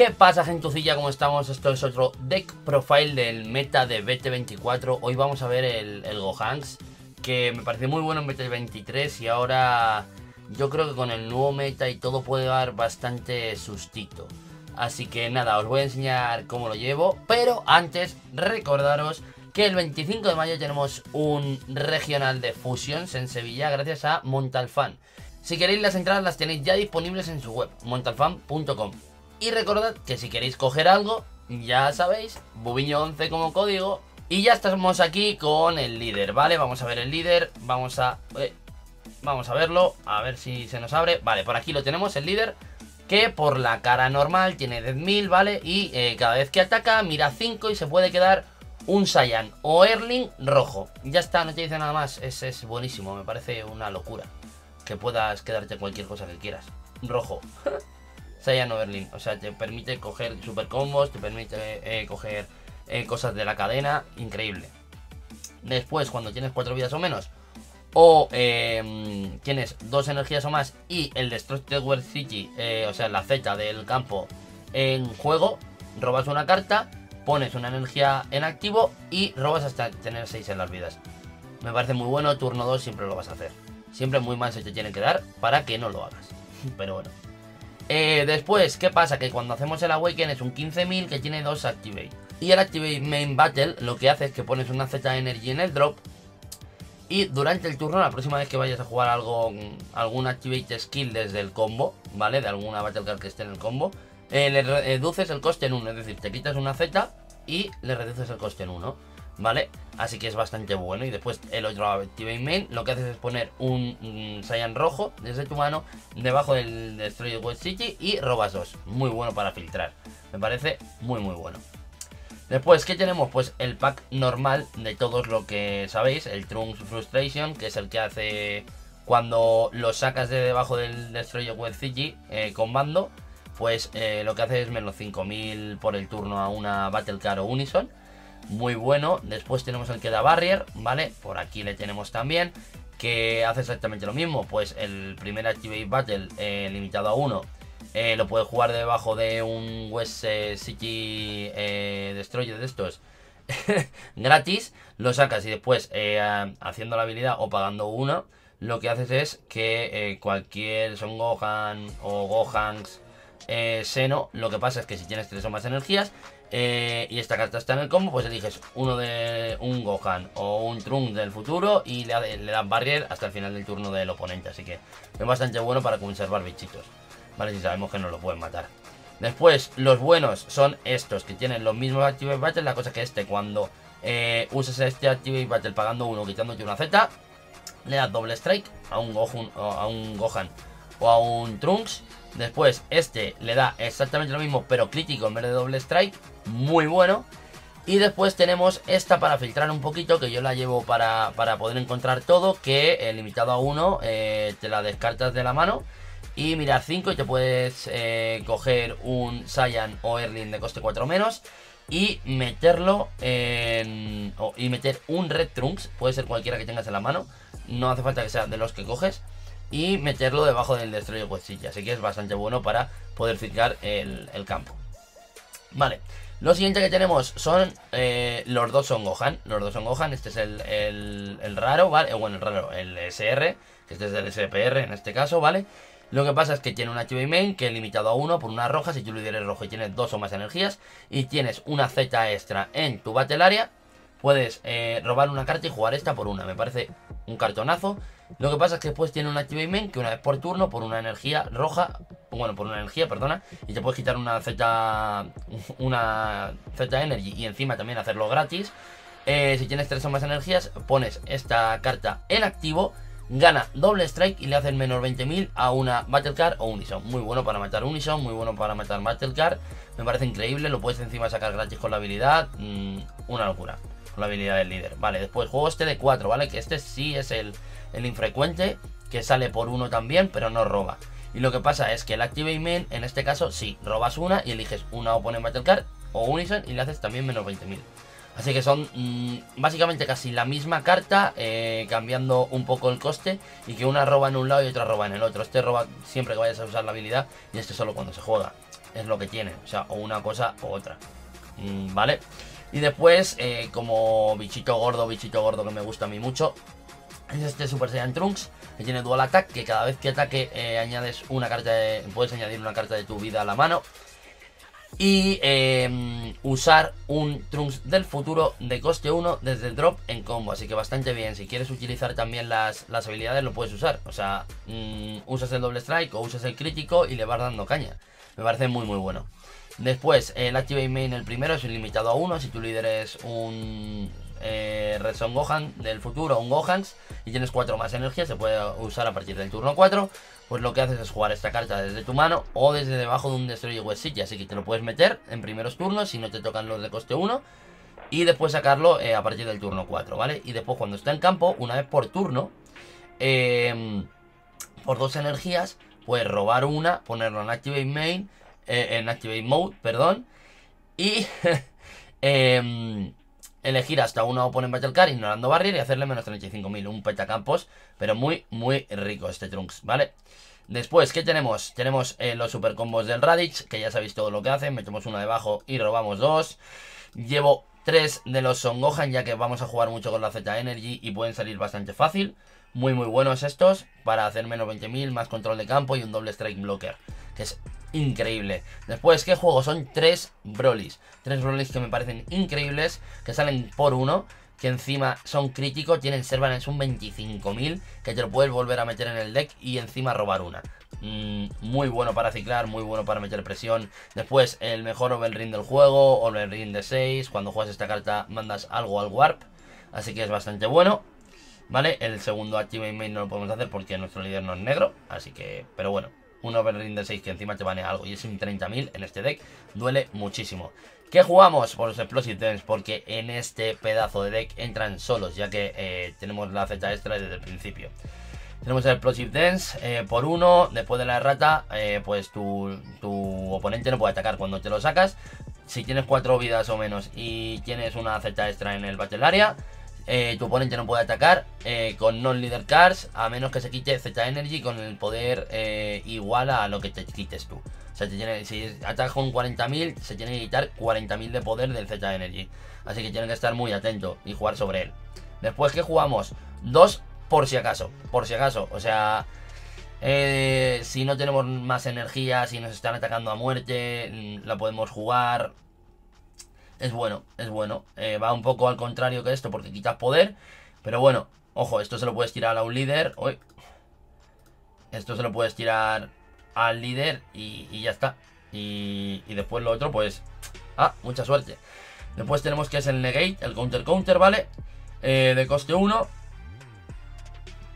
¿Qué pasa gentucilla? ¿Cómo estamos? Esto es otro deck profile del meta de BT24 Hoy vamos a ver el, el Gohanks Que me parece muy bueno en BT23 Y ahora yo creo que con el nuevo meta y todo puede dar bastante sustito Así que nada, os voy a enseñar cómo lo llevo Pero antes recordaros que el 25 de mayo tenemos un regional de Fusions en Sevilla Gracias a Montalfan si queréis las entradas las tenéis ya disponibles en su web, montalfan.com. Y recordad que si queréis coger algo, ya sabéis, Bubiño11 como código. Y ya estamos aquí con el líder, ¿vale? Vamos a ver el líder, vamos a... Eh, vamos a verlo, a ver si se nos abre. Vale, por aquí lo tenemos, el líder, que por la cara normal tiene 10.000, ¿vale? Y eh, cada vez que ataca, mira 5 y se puede quedar un Saiyan o Erling rojo. Ya está, no te dice nada más, es, es buenísimo, me parece una locura. Que puedas quedarte cualquier cosa que quieras. Rojo. Saiyan Overlin. O sea, te permite coger super combos, te permite eh, coger eh, cosas de la cadena. Increíble. Después, cuando tienes cuatro vidas o menos, o eh, tienes dos energías o más y el Destructed World City, o sea, la Z del campo en juego, robas una carta, pones una energía en activo y robas hasta tener 6 en las vidas. Me parece muy bueno, turno 2 siempre lo vas a hacer. Siempre muy mal se te tiene que dar para que no lo hagas. Pero bueno. Eh, después, ¿qué pasa? Que cuando hacemos el Awaken es un 15.000 que tiene dos Activate. Y el Activate Main Battle lo que hace es que pones una Z Energy en el drop. Y durante el turno, la próxima vez que vayas a jugar algo, algún Activate Skill desde el combo, ¿vale? De alguna Battle Card que esté en el combo, eh, le reduces el coste en 1. Es decir, te quitas una Z y le reduces el coste en 1. ¿Vale? Así que es bastante bueno. Y después el otro Activate Main lo que haces es poner un, Saiyan rojo desde tu mano debajo del Destroyer West City y robas dos. Muy bueno para filtrar. Me parece muy muy bueno. Después, ¿qué tenemos? Pues el pack normal de todos lo que sabéis, el Trunks Frustration, que es el que hace cuando lo sacas de debajo del Destroyer West City eh, con bando, pues eh, lo que hace es menos 5000 por el turno a una Battle Car o Unison muy bueno. Después tenemos el que da Barrier, ¿vale? Por aquí le tenemos también, que hace exactamente lo mismo. Pues el primer Activate Battle eh, limitado a uno eh, lo puede jugar debajo de un West eh, City Destroyer de estos gratis. Lo sacas y después haciendo la habilidad o pagando uno, lo que haces es que cualquier Son Gohan o Gohans Seno, lo que pasa es que si tienes tres o más energías, eh, y esta carta está en el combo, pues eliges uno de un Gohan o un Trunk del futuro y le, le das barrier hasta el final del turno del oponente. Así que es bastante bueno para conservar bichitos. Vale, si sabemos que no lo pueden matar. Después, los buenos son estos, que tienen los mismos Activate Battle. La cosa que este, cuando eh, uses este Activate Battle pagando uno, quitándote una Z, le das doble strike a un, Gohan, a un Gohan o a un Trunks Después, este le da exactamente lo mismo, pero crítico en vez de doble strike. Muy bueno. Y después tenemos esta para filtrar un poquito, que yo la llevo para, poder encontrar todo, que limitado a uno, eh, te la descartas de la mano. Y mirar 5 y te puedes eh, coger un Saiyan o Erling de coste 4 menos. Y meterlo en... y meter un Red Trunks, puede ser cualquiera que tengas en la mano. No hace falta que sea de los que coges y meterlo debajo del Destroyer City. Así que es bastante bueno para poder fijar el, campo. Vale, lo siguiente que tenemos son eh, los dos Son Gohan. Los dos Son Gohan, este es el, raro, ¿vale? Bueno, el raro, el SR, que este es el SPR en este caso, ¿vale? Lo que pasa es que tiene un HV main que es limitado a uno por una roja si tu líder es rojo y tienes dos o más energías. Y tienes una Z extra en tu battle. Puedes eh, robar una carta y jugar esta por una. Me parece un cartonazo. Lo que pasa es que después tiene un Activate que una vez por turno, por una energía roja, bueno, por una energía, perdona, y te puedes quitar una Z, una Z Energy y encima también hacerlo gratis. Eh, si tienes tres o más energías, pones esta carta en activo, gana doble strike y le hacen menos 20.000 a una Battle Card o Unison. Muy bueno para matar Unison, muy bueno para matar Battle Card. Me parece increíble, lo puedes encima sacar gratis con la habilidad. Mm, una locura, la habilidad del líder. Vale, después juego este de 4, ¿vale? Que este sí es el infrecuente, que sale por uno también, pero no roba. Y lo que pasa es que el Activate Main, en este caso, sí, robas una y eliges una Opponent Battle Card o Unison y le haces también menos 20.000. Así que son mm, básicamente casi la misma carta, eh, cambiando un poco el coste y que una roba en un lado y otra roba en el otro. Este roba siempre que vayas a usar la habilidad y este solo cuando se juega. es lo que tiene. O sea, o una cosa o otra. Mm, ¿Vale? Y después, eh, como bichito gordo, bichito gordo que me gusta a mí mucho, es este Super Saiyan Trunks, que tiene Dual Attack, que cada vez que ataque eh, añades una carta de, puedes añadir una carta de tu vida a la mano. Y em, usar un Trunks del futuro de coste 1 desde el drop en combo. Así que bastante bien. Si quieres utilizar también las, habilidades, lo puedes usar. O sea, mm, usas el doble strike o usas el crítico y le vas dando caña. Me parece muy muy bueno. Después, el Activate Main, el primero, es limitado a uno. Si tu líder es un eh, Gohan del futuro, un Gohans, y tienes 4 más energía, se puede usar a partir del turno 4. Pues lo que haces es jugar esta carta desde tu mano o desde debajo de un Destroy West City. Así que te lo puedes meter en primeros turnos si no te tocan los de coste 1. Y después sacarlo eh, a partir del turno 4, ¿vale? Y después cuando está en campo, una vez por turno, eh, por dos energías, puedes robar una, ponerlo en Activate Main eh, en Activate Mode, perdón. Y em, elegir hasta una Opponent Battle Card ignorando Barrier y hacerle menos 35.000. Un petacampos, pero muy, muy rico este Trunks, ¿vale? Después, ¿qué tenemos? Tenemos eh, los super combos del Raditz, que ya sabéis todo lo que hacen. Metemos uno debajo y robamos dos. Llevo tres de los Son Gohan, ya que vamos a jugar mucho con la Z Energy y pueden salir bastante fácil. Muy, muy buenos estos para hacer menos 20.000, más control de campo y un doble Strike Blocker, que es increíble. Después, ¿qué juego? Son tres Brolys. Tres Brolys que me parecen increíbles, que salen por uno, que encima son críticos, tienen Servants un 25.000, que te lo puedes volver a meter en el deck y encima robar una. Mm, muy bueno para ciclar, muy bueno para meter presión. Después, el mejor overring del juego, overring de 6. Cuando juegas esta carta, mandas algo al Warp. Así que es bastante bueno. ¿Vale? El segundo Activate Main no lo podemos hacer porque nuestro líder no es negro. Así que, pero bueno, un overring de 6 que encima te vale algo y es un 30.000 en este deck, duele muchísimo. ¿Qué jugamos? Por los Explosive Dance, porque en este pedazo de deck entran solos, ya que eh, tenemos la Z extra desde el principio. Tenemos el Explosive Dance eh, por uno, después de la rata, eh, pues tu, tu, oponente no puede atacar cuando te lo sacas. Si tienes 4 vidas o menos y tienes una Z extra en el Battle Area, eh, tu oponente no puede atacar eh, con non-leader cards a menos que se quite Z Energy con el poder eh, igual a lo que te quites tú. O sea, si atacas con 40.000, se tiene que quitar 40.000 de poder del Z Energy. Así que tienen que estar muy atentos y jugar sobre él. Después que jugamos, dos por si acaso, por si acaso. O sea, si no tenemos más energía, si nos están atacando a muerte, mm, la podemos jugar es bueno, es bueno. Eh, va un poco al contrario que esto porque quitas poder. Pero bueno, ojo, esto se lo puedes tirar a un líder. Uy. Esto se lo puedes tirar al líder y, ya está. Y, después lo otro, pues... Ah, mucha suerte. Después tenemos que es el negate, el counter counter, ¿vale? Eh, de coste 1.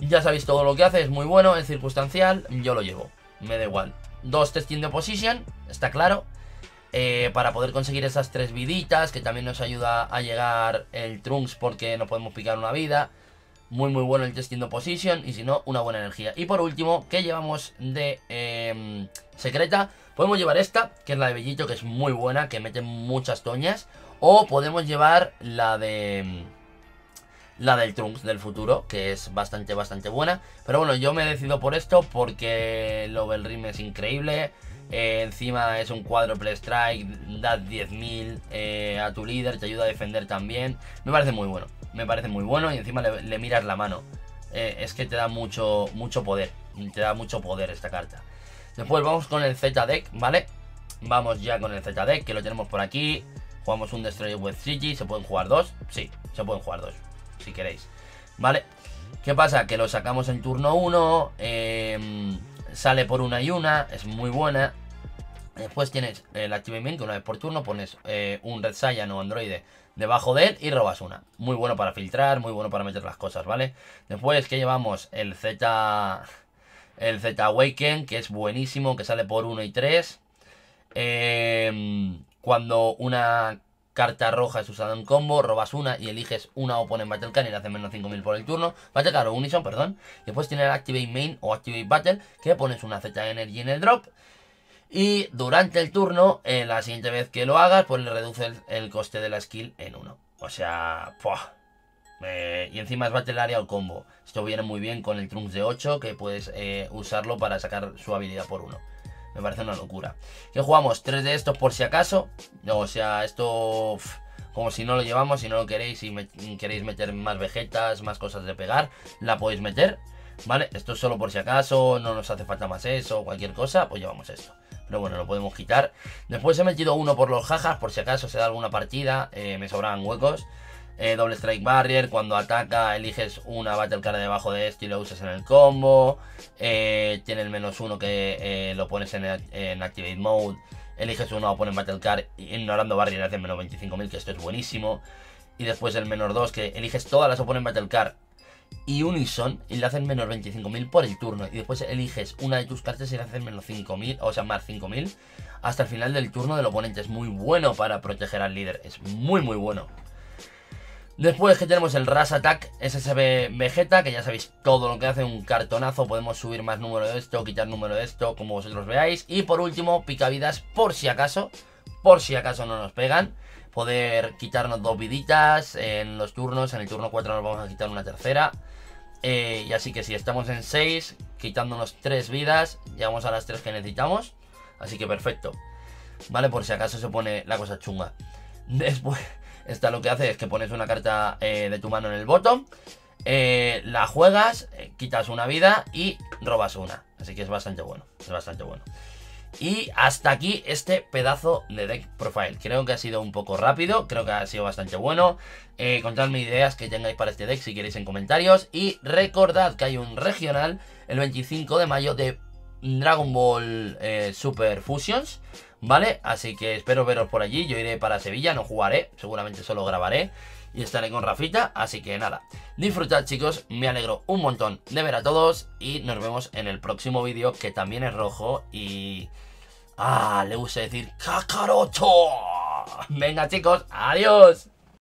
Ya sabéis todo lo que hace, es muy bueno, es circunstancial. Yo lo llevo, me da igual. Dos testing de position, está claro. Eh, para poder conseguir esas tres viditas, que también nos ayuda a llegar el Trunks porque no podemos picar una vida. Muy muy bueno el testing de position y si no, una buena energía. Y por último, ¿qué llevamos de em, secreta? Podemos llevar esta, que es la de Bellito, que es muy buena, que mete muchas toñas. O podemos llevar la de... Em, la del Trunks del futuro, que es bastante, bastante buena. Pero bueno, yo me he decidido por esto porque el Overrim es increíble. Eh, encima es un cuádruple strike, da 10.000 eh, a tu líder, te ayuda a defender también. Me parece muy bueno, me parece muy bueno y encima le, miras la mano. Eh, es que te da mucho, mucho poder, te da mucho poder esta carta. Después vamos con el Z-Deck, ¿vale? Vamos ya con el Z-Deck, que lo tenemos por aquí. Jugamos un Destroyer with CG, ¿se pueden jugar dos? Sí, se pueden jugar dos, si queréis. ¿Vale? ¿Qué pasa? Que lo sacamos en turno 1, eh, sale por una y una, es muy buena. Después tienes el Activement, que una vez por turno pones eh, un Red Saiyan o Androide debajo de él y robas una. Muy bueno para filtrar, muy bueno para meter las cosas, ¿vale? Después que llevamos el Z... El Z Awaken, que es buenísimo, que sale por 1 y 3. Em, cuando una carta roja es usada en combo, robas una y eliges una Opponent Battle Card y le haces menos 5000 por el turno. Battle Card o Unison, perdón. Y después tiene el Activate Main o Activate Battle, que pones una Z Energy en el drop. Y durante el turno, en la siguiente vez que lo hagas, pues le reduce el, coste de la skill en uno. O sea, eh, y encima es Battle Area o combo. Esto viene muy bien con el Trunks de 8, que puedes eh, usarlo para sacar su habilidad por uno. Me parece una locura. Que jugamos tres de estos por si acaso. O sea, esto... como si no lo llevamos, si no lo queréis y queréis meter más vegetas, más cosas de pegar, la podéis meter. ¿Vale? Esto es solo por si acaso, no nos hace falta más eso, cualquier cosa, pues llevamos esto. Pero bueno, lo podemos quitar. Después he metido uno por los jajas, por si acaso se da alguna partida, eh, me sobraban huecos. Eh, doble Strike Barrier, cuando ataca eliges una Battle Card debajo de esto y lo usas en el combo. Eh, tiene el menos uno que lo pones en, Activate Mode. Eliges uno a poner Battle Card ignorando Barrier hace menos 25.000, que esto es buenísimo. Y después el menor 2, que eliges todas las Opponent Battle Card y Unison y le hacen menos 25.000 por el turno. Y después eliges una de tus cartas y le hacen menos 5.000, o sea, más 5.000 hasta el final del turno del oponente. Es muy bueno para proteger al líder, es muy muy bueno. Después que tenemos el Ras Attack SSB Vegeta, que ya sabéis todo lo que hace, un cartonazo, podemos subir más número de esto, quitar número de esto, como vosotros veáis. Y por último, picavidas por si acaso, por si acaso no nos pegan poder quitarnos dos viditas en los turnos. En el turno 4 nos vamos a quitar una tercera. Eh, y así que si estamos en 6, quitándonos 3 vidas, llegamos a las 3 que necesitamos. Así que perfecto. Vale, por si acaso se pone la cosa chunga. Después, esta lo que hace es que pones una carta eh, de tu mano en el botón. Eh, la juegas, quitas una vida y robas una. Así que es bastante bueno. Es bastante bueno. Y hasta aquí este pedazo de deck profile. Creo que ha sido un poco rápido, creo que ha sido bastante bueno. Eh, contadme ideas que tengáis para este deck si queréis en comentarios. Y recordad que hay un regional el 25 de mayo de Dragon Ball eh, Super Fusions. ¿Vale? Así que espero veros por allí. Yo iré para Sevilla, no jugaré, seguramente solo grabaré. Y estaré con Rafita, así que nada. Disfrutad chicos, me alegro un montón de ver a todos. Y nos vemos en el próximo vídeo que también es rojo y... Ah, le gusta decir ¡Cacaroto! Venga chicos, adiós.